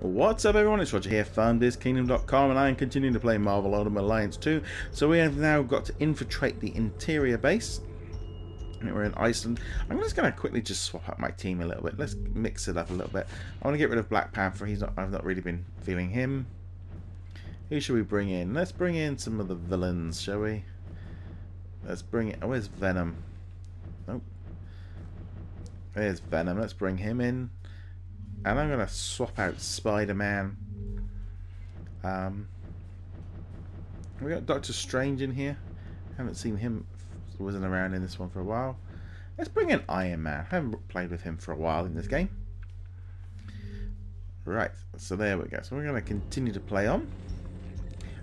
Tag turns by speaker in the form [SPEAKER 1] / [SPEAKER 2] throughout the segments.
[SPEAKER 1] What's up everyone, it's Roger here, from DisKingdom.com and I am continuing to play Marvel Ultimate Alliance 2. So we have now got to infiltrate the interior base. We're in Iceland. I'm just going to quickly just swap up my team a little bit. Let's mix it up a little bit. I want to get rid of Black Panther. He's not. I've not really been feeling him. Who should we bring in? Let's bring in some of the villains, shall we? Let's bring it. Oh, where's Venom? Nope. There's Venom. Let's bring him in. And I'm going to swap out Spider-Man. Um, we got Doctor Strange in here. Haven't seen him. Wasn't around in this one for a while. Let's bring in Iron Man. haven't played with him for a while in this game. Right, so there we go. So we're going to continue to play on.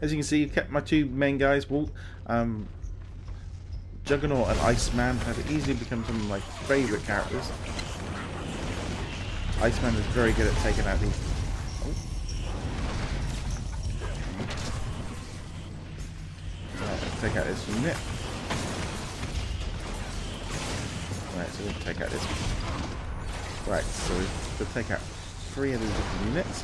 [SPEAKER 1] As you can see, kept my two main guys, Walt, um, Juggernaut and Iceman have easily become some of my favourite characters. Iceman is very good at taking out these. Oh. Take out this unit. Right, so we'll take out this. Right, so we'll take out three of these different units.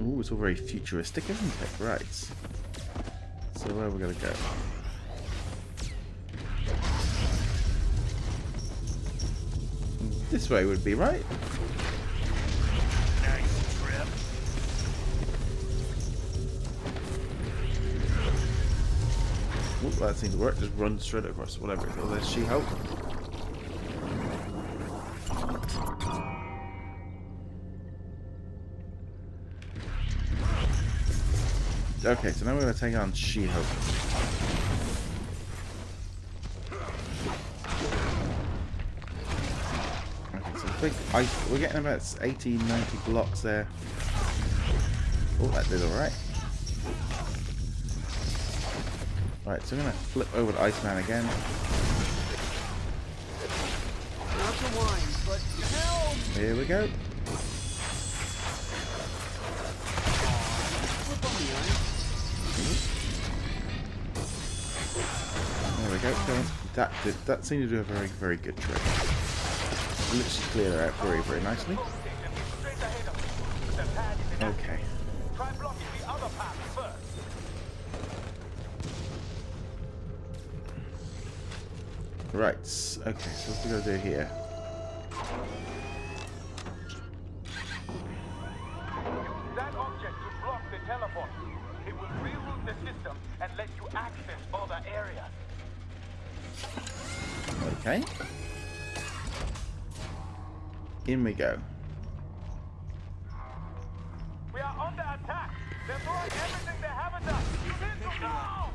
[SPEAKER 1] Ooh, it's all very futuristic, isn't it? Right. So where are we going to go? This way would be right. Oop, that seems to work. Just run straight across whatever. Oh, there's She-Hulk. Okay, so now we're going to take on She-Hulk. Big ice. We're getting about 18, 90 blocks there. Oh, that did alright. Right, so I'm going to flip over to Iceman again.
[SPEAKER 2] Not to whine, but help!
[SPEAKER 1] Here we go.
[SPEAKER 2] Flip on the ice.
[SPEAKER 1] There we go. Go. That did, that seemed to do a very very good trick. Literally clear her out very very nicely. Okay.
[SPEAKER 3] Try blocking the other path first.
[SPEAKER 1] Right. Okay. So what we gotta do here?
[SPEAKER 3] That object block the teleport. It will reroute the system and let you access other areas.
[SPEAKER 1] Okay. In we go.
[SPEAKER 3] We are under attack. They're throwing everything they haven't done. Into now!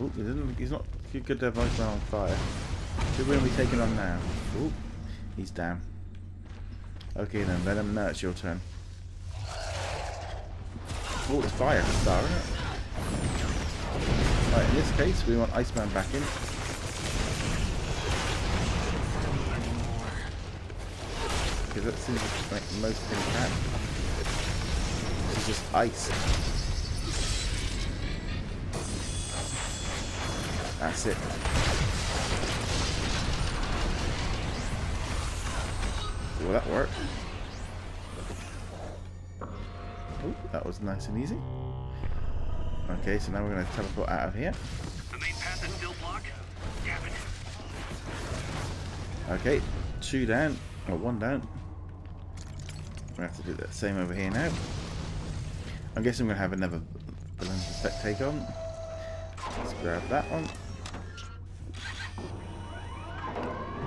[SPEAKER 1] Oh, he didn't. He's not good to have Iceman on fire. Who will we taking on now? Oh, he's down. Okay then, Venom. Now it's your turn. Oh, it's Firestar, isn't it? Right, in this case, we want Iceman back in. That seems the most impact. It's just ice. That's it. Will that work? Oh, that was nice and easy. Okay, so now we're going to teleport out of here.
[SPEAKER 2] The main path is still blocked. Damn it.
[SPEAKER 1] Okay, two down, or one down. We have to do the same over here now. I guess I'm going to have another balloon effect take on. Let's grab that one.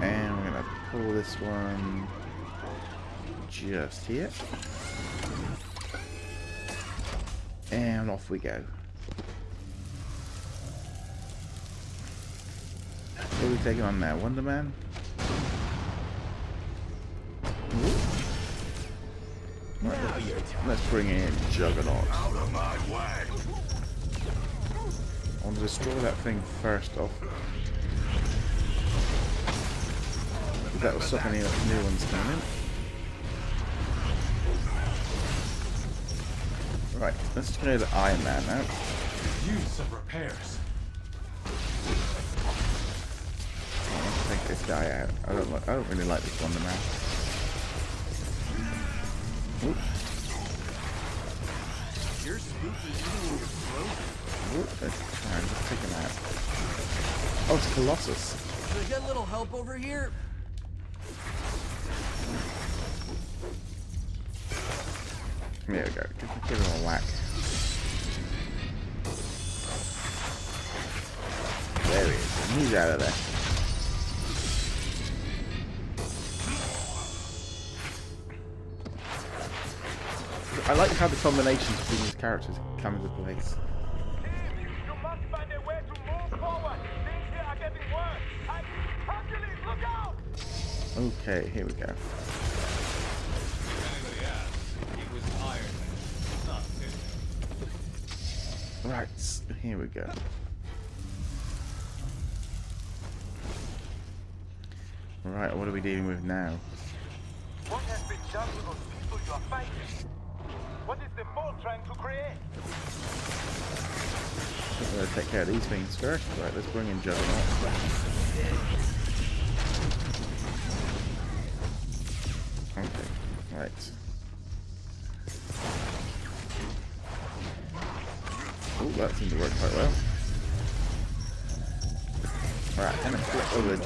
[SPEAKER 1] And we're going to pull this one just here. And off we go. What are we taking on now? Wonder Man? Let's, bring in Juggernaut.
[SPEAKER 2] Out of my way.
[SPEAKER 1] I want to destroy that thing first off. That will stop any new ones coming in. Right, let's to the Iron Man now.
[SPEAKER 3] Use some repairs.
[SPEAKER 1] Take this die out. I don't like. I don't really like this Wonder Man. Oop,
[SPEAKER 2] Your spook is eating your throat.
[SPEAKER 1] oop, let's try and just take him out. Oh, it's Colossus.
[SPEAKER 2] Can I get a little help over here?
[SPEAKER 1] There we go. Give, give him a whack. There he is. and He's out of there. I like how the combinations between these characters come into place. Okay, here we go. Right, here we go. Right, what are we dealing with now?
[SPEAKER 3] What has been done to those people you are fighting? What is the foe trying to create?
[SPEAKER 1] Gonna take care of these things first. Right, let's bring in Juggernaut. Okay, right. Oh, that seemed to work quite well. Right, I'm gonna flip over to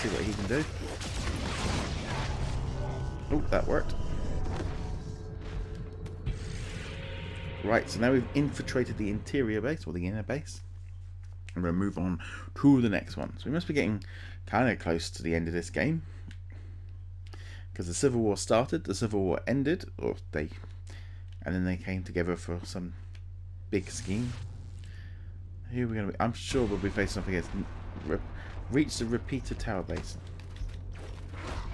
[SPEAKER 1] see what he can do. Oh, that worked. Right, so now we've infiltrated the interior base, or the inner base. And we'll move on to the next one. So we must be getting kind of close to the end of this game. Because the Civil War started, the Civil War ended, or they... And then they came together for some big scheme. Who are going to be? I'm sure we'll be facing off against... Re- reach the repeater tower base.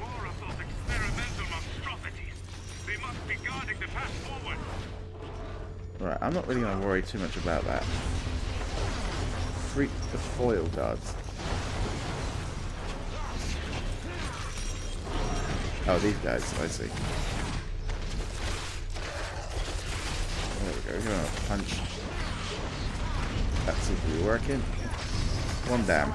[SPEAKER 3] More of those experimental monstrosities. They must be guarding the path forward.
[SPEAKER 1] Right, I'm not really going to worry too much about that. Freak the foil guards. Oh, these guys, I see. There we go, give him a punch. That seems to be working. One down.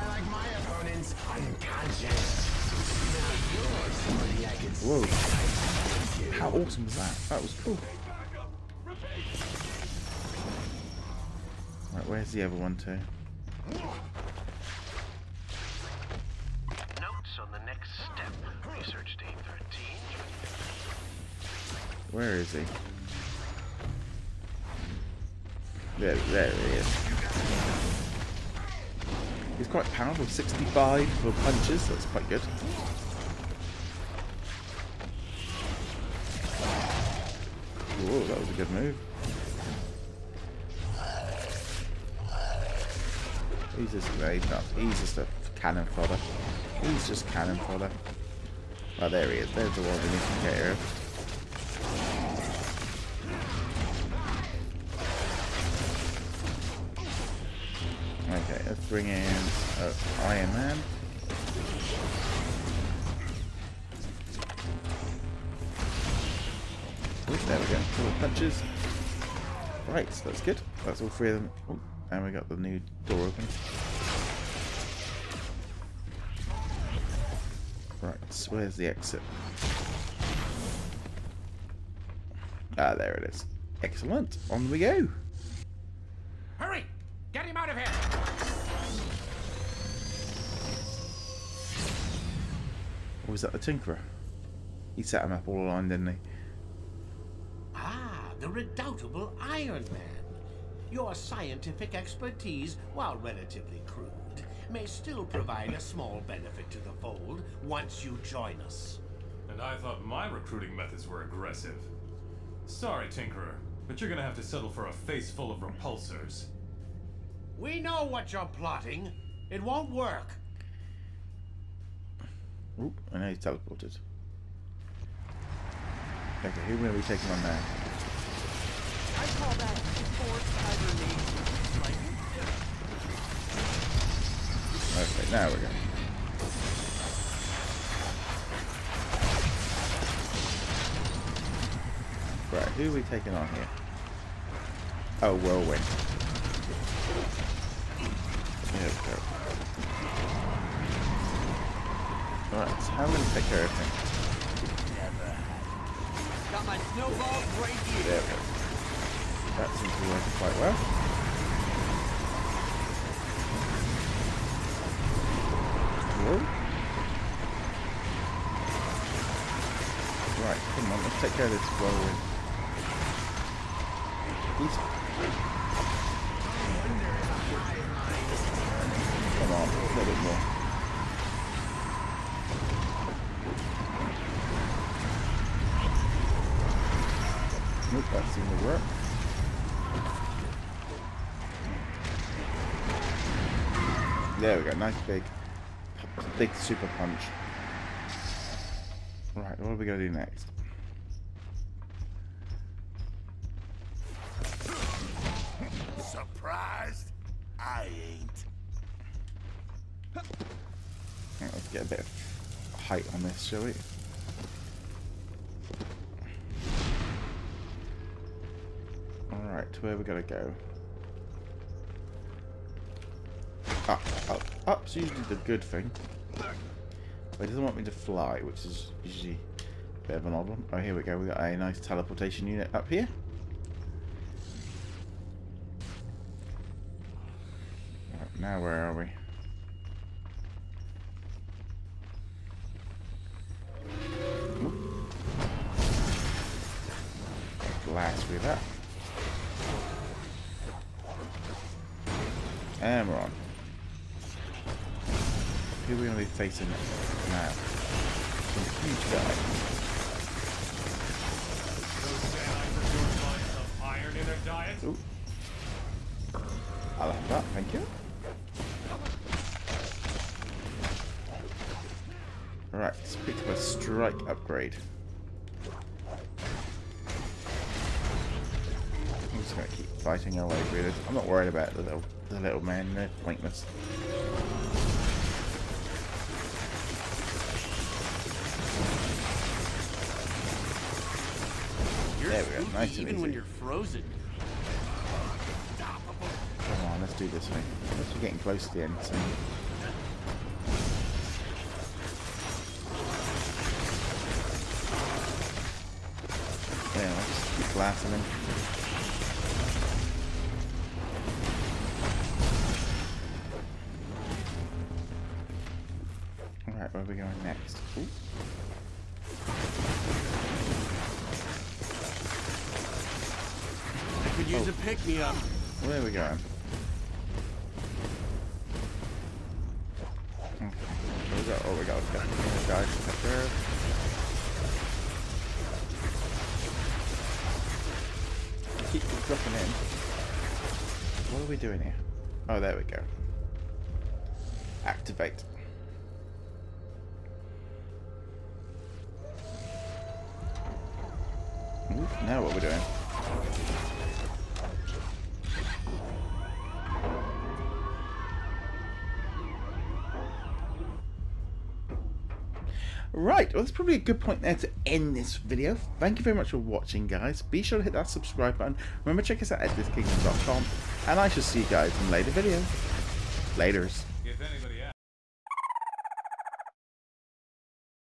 [SPEAKER 1] Whoa. How awesome was that? That was cool. Where's the other one too?
[SPEAKER 4] Notes on the next step. Research date 13.
[SPEAKER 1] Where is he? There, there he is. He's quite powerful, 65 for punches, that's quite good. Whoa, that was a good move. He's just, he's not. He's just a cannon fodder. He's just cannon fodder. Oh, there he is. There's the one we need to get here. Okay, let's bring in uh, Iron Man. Oop, there we go. Couple punches. Right, so that's good. That's all three of them. Oh, and we got the new door open. Right, so where's the exit? Ah, there it is. Excellent. On we go.
[SPEAKER 2] Hurry! Get him out of here!
[SPEAKER 1] Or was that the Tinkerer? He set him up all along, didn't he?
[SPEAKER 5] Ah, the redoubtable Iron Man. Your scientific expertise, while relatively crude, may still provide a small benefit to the fold once you join us.
[SPEAKER 6] And I thought my recruiting methods were aggressive. Sorry, Tinkerer, but you're gonna have to settle for a face full of repulsors.
[SPEAKER 5] We know what you're plotting. It won't work.
[SPEAKER 1] Oop, I know he's teleported. Okay, who will we taking on now?
[SPEAKER 2] I call that forced hibernation. Like,
[SPEAKER 1] Okay, now we go. Right, who are we taking on here? Oh, Whirlwind. There we go. Right, so how am I going to take care of everything?
[SPEAKER 2] Got my snowballs right here.
[SPEAKER 1] There we go. That seems to working quite well. Whoa. Right, come on, let's take care of this while we're... Come on, a little bit more. Nope, that seemed to work. There we go, nice big, big super punch. Right, what are we gonna do next?
[SPEAKER 5] Surprised? I ain't.
[SPEAKER 1] Let's get a bit of height on this, shall we? Alright, to where we going to go? Up, up, up's usually the good thing. But he doesn't want me to fly, which is usually a bit of an odd one. Oh, here we go. We got a nice teleportation unit up here. Right, now where are we? Blast with that. And we're on. Who are we going to be facing now? Some huge guy. Ooh. I'll have that, thank you. Right, let's pick up a strike upgrade. I'm just gonna keep fighting our way through this. I'm not worried about the little, the little man, they're pointless. There we go, nice and
[SPEAKER 5] even when you're frozen.
[SPEAKER 1] Come on, let's do this thing. We're getting close to the end soon. Yeah, let's just keep blasting him. Alright, where are we going next? Ooh. Oh.
[SPEAKER 5] a pick-me-up.
[SPEAKER 1] Where are we going? Okay. Where we go? Oh, we got a couple of guys up there. Keep dropping in. What are we doing here? Oh, there we go. Activate. Ooh, now what we're we doing? Right, well, that's probably a good point there to end this video. Thank you very much for watching, guys. Be sure to hit that subscribe button. Remember, check us out at DisKingdom.com, and I shall see you guys in later videos. Laters.